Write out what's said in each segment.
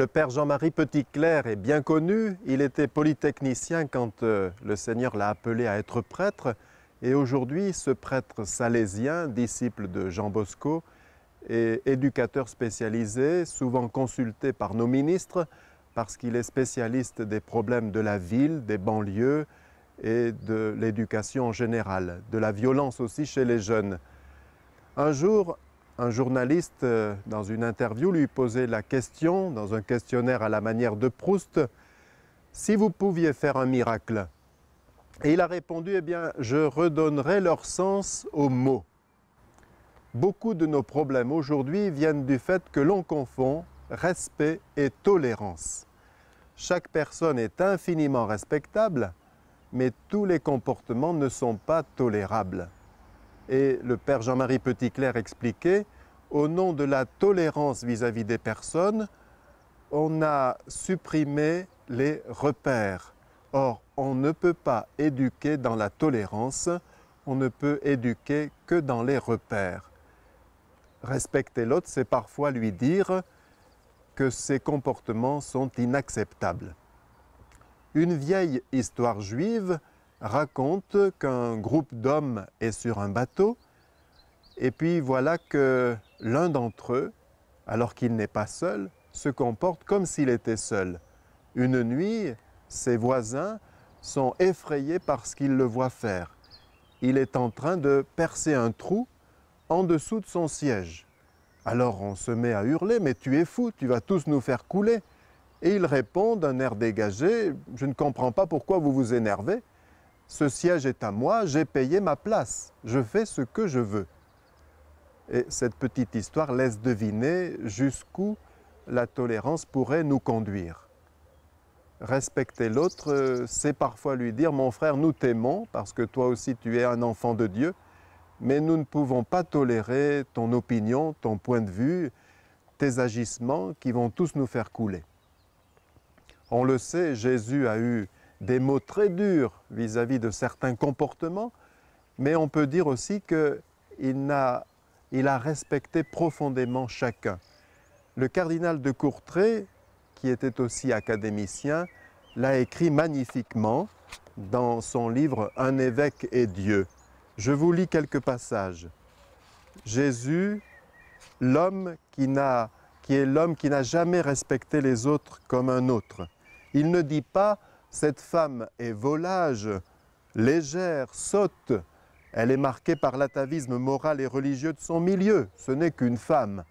Le père Jean-Marie Petit-Clair est bien connu. Il était polytechnicien quand euh, le Seigneur l'a appelé à être prêtre. Et aujourd'hui, ce prêtre salésien, disciple de Jean Bosco, est éducateur spécialisé, souvent consulté par nos ministres, parce qu'il est spécialiste des problèmes de la ville, des banlieues et de l'éducation en général, de la violence aussi chez les jeunes. Un jour, un journaliste, euh, dans une interview, lui posait la question, dans un questionnaire à la manière de Proust, si vous pouviez faire un miracle. Et il a répondu, eh bien, je redonnerais leur sens aux mots. Beaucoup de nos problèmes aujourd'hui viennent du fait que l'on confond respect et tolérance. Chaque personne est infiniment respectable, mais tous les comportements ne sont pas tolérables et le père Jean-Marie Petitclerc expliquait, au nom de la tolérance vis-à-vis des personnes, on a supprimé les repères. Or, on ne peut pas éduquer dans la tolérance, on ne peut éduquer que dans les repères. Respecter l'autre, c'est parfois lui dire que ses comportements sont inacceptables. Une vieille histoire juive raconte qu'un groupe d'hommes est sur un bateau et puis voilà que l'un d'entre eux, alors qu'il n'est pas seul, se comporte comme s'il était seul. Une nuit, ses voisins sont effrayés par ce qu'ils le voient faire. Il est en train de percer un trou en dessous de son siège. Alors on se met à hurler, mais tu es fou, tu vas tous nous faire couler. Et il répond d'un air dégagé, je ne comprends pas pourquoi vous vous énervez ce siège est à moi, j'ai payé ma place, je fais ce que je veux. Et cette petite histoire laisse deviner jusqu'où la tolérance pourrait nous conduire. Respecter l'autre, c'est parfois lui dire, mon frère, nous t'aimons parce que toi aussi tu es un enfant de Dieu, mais nous ne pouvons pas tolérer ton opinion, ton point de vue, tes agissements qui vont tous nous faire couler. On le sait, Jésus a eu des mots très durs vis-à-vis de certains comportements, mais on peut dire aussi qu'il a, il a respecté profondément chacun. Le cardinal de Courtrai, qui était aussi académicien, l'a écrit magnifiquement dans son livre Un évêque et Dieu. Je vous lis quelques passages. Jésus, l'homme qui, est l'homme qui n'a jamais respecté les autres comme un autre. Il ne dit pas cette femme est volage, légère, sotte. Elle est marquée par l'atavisme moral et religieux de son milieu. Ce n'est qu'une femme.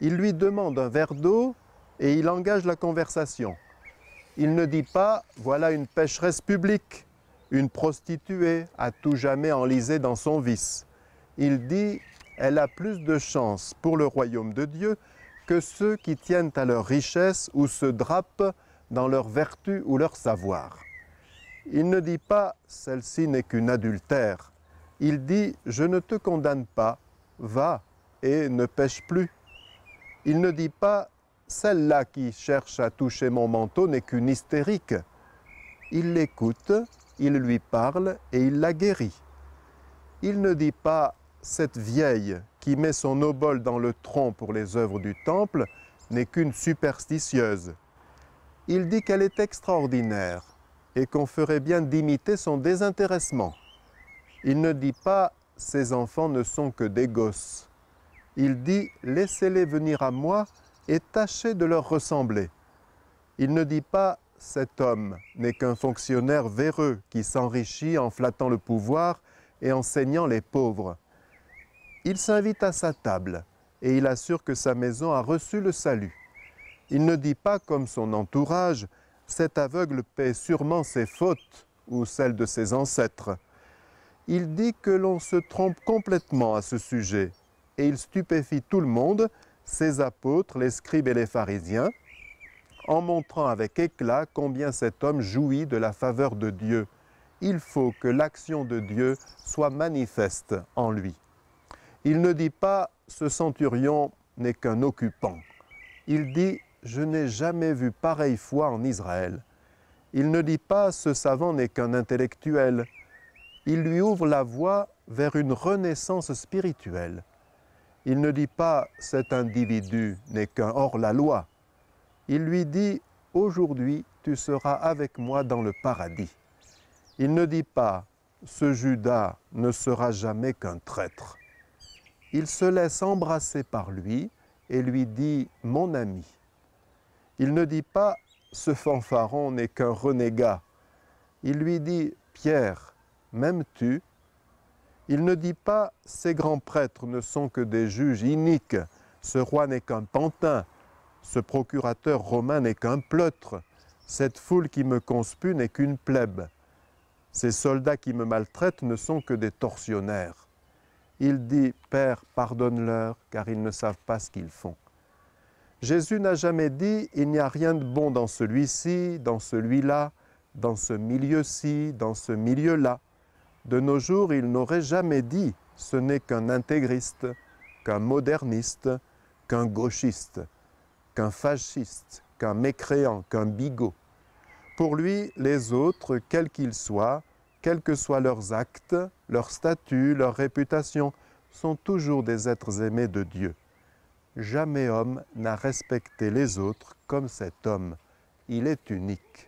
Il lui demande un verre d'eau et il engage la conversation. Il ne dit pas voilà une pécheresse publique, une prostituée à tout jamais enlisée dans son vice. Il dit elle a plus de chance pour le royaume de Dieu que ceux qui tiennent à leur richesse ou se drapent dans leur vertu ou leur savoir. Il ne dit pas celle-ci n'est qu'une adultère. Il dit je ne te condamne pas, va et ne pêche plus. Il ne dit pas celle-là qui cherche à toucher mon manteau n'est qu'une hystérique. Il l'écoute, il lui parle et il la guérit. Il ne dit pas cette vieille qui met son obole dans le tronc pour les œuvres du temple n'est qu'une superstitieuse il dit qu'elle est extraordinaire et qu'on ferait bien d'imiter son désintéressement. Il ne dit pas ces enfants ne sont que des gosses. Il dit laissez-les venir à moi et tâchez de leur ressembler. Il ne dit pas cet homme n'est qu'un fonctionnaire véreux qui s'enrichit en flattant le pouvoir et en saignant les pauvres. Il s'invite à sa table et il assure que sa maison a reçu le salut. Il ne dit pas comme son entourage, cet aveugle paie sûrement ses fautes ou celles de ses ancêtres. Il dit que l'on se trompe complètement à ce sujet et il stupéfie tout le monde, ses apôtres, les scribes et les pharisiens, en montrant avec éclat combien cet homme jouit de la faveur de Dieu. Il faut que l'action de Dieu soit manifeste en lui. Il ne dit pas ce centurion n'est qu'un occupant. Il dit je n'ai jamais vu pareille foi en Israël. Il ne dit pas ce savant n'est qu'un intellectuel. Il lui ouvre la voie vers une renaissance spirituelle. Il ne dit pas cet individu n'est qu'un hors-la-loi. Il lui dit, Aujourd'hui tu seras avec moi dans le paradis. Il ne dit pas, ce Judas ne sera jamais qu'un traître. Il se laisse embrasser par lui et lui dit, Mon ami. Il ne dit pas, ce fanfaron n'est qu'un renégat. Il lui dit, Pierre, m'aimes-tu Il ne dit pas, ces grands prêtres ne sont que des juges iniques, ce roi n'est qu'un pantin, ce procurateur romain n'est qu'un pleutre, cette foule qui me conspue n'est qu'une plèbe, ces soldats qui me maltraitent ne sont que des tortionnaires. Il dit, Père, pardonne-leur, car ils ne savent pas ce qu'ils font. Jésus n'a jamais dit il n'y a rien de bon dans celui-ci, dans celui-là, dans ce milieu-ci, dans ce milieu-là. De nos jours, il n'aurait jamais dit ce n'est qu'un intégriste, qu'un moderniste, qu'un gauchiste, qu'un fasciste, qu'un mécréant, qu'un bigot. Pour lui, les autres, quels qu'ils soient, quels que soient leurs actes, leur statut, leur réputation, sont toujours des êtres aimés de Dieu. Jamais homme n'a respecté les autres comme cet homme. Il est unique.